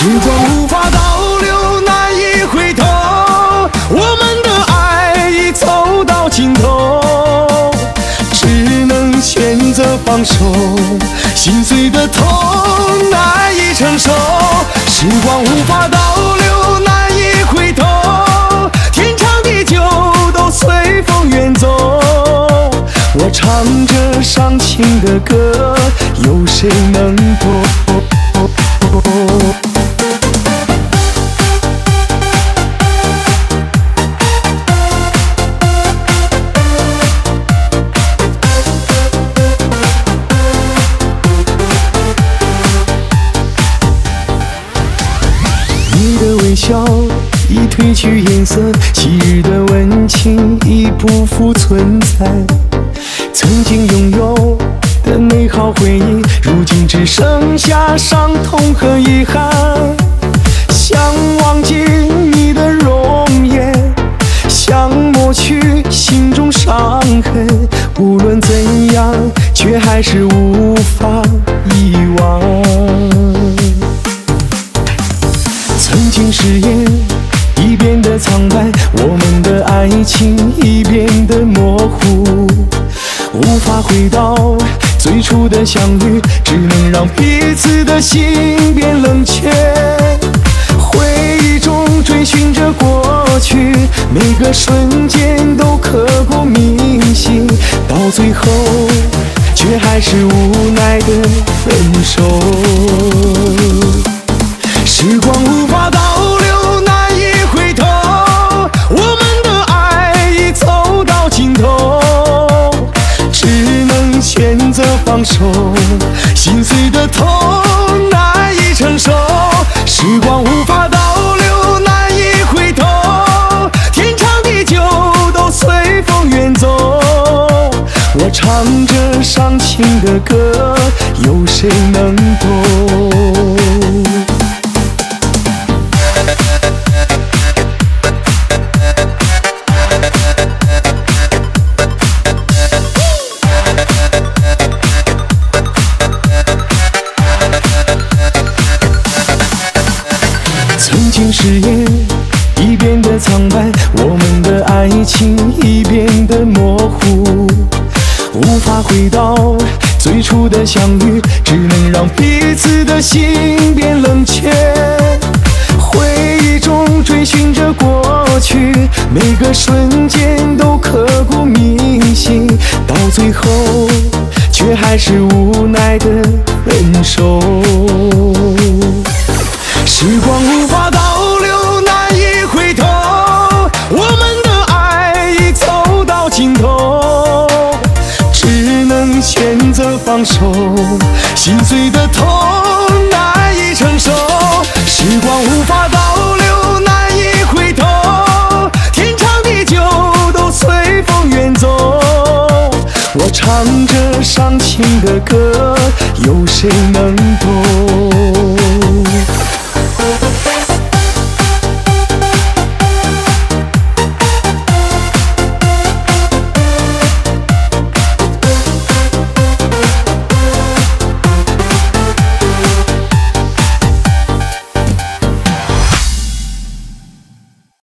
时光无法倒流，难以回头，我们的爱已走到尽头，只能选择放手，心碎的痛难以承受。时光无法倒流，难以回头，天长地久都随风远走。我唱着伤情的歌，有谁能懂？你的微笑已褪去颜色，昔日的温情已不复存在。曾经拥有的美好回忆，如今只剩下伤痛和遗憾。想忘记你的容颜，想抹去心中伤痕，无论怎样，却还是无法遗忘。曾经誓言已变得苍白，我们的爱情已变得模糊，无法回到最初的相遇，只能让彼此的心变冷却。回忆中追寻着过去，每个瞬间都刻骨铭心，到最后却还是无放手，心碎的痛难以承受。时光无法倒流，难以回头，天长地久都随风远走。我唱着伤情的歌，有谁能懂？誓言已变得苍白，我们的爱情已变得模糊，无法回到最初的相遇，只能让彼此的心变冷却。回忆中追寻着过去，每个瞬间都刻骨铭心，到最后却还是无奈的分手。放手，心碎的痛难以承受。时光无法倒流，难以回头，天长地久都随风远走。我唱着伤情的歌，有谁能懂？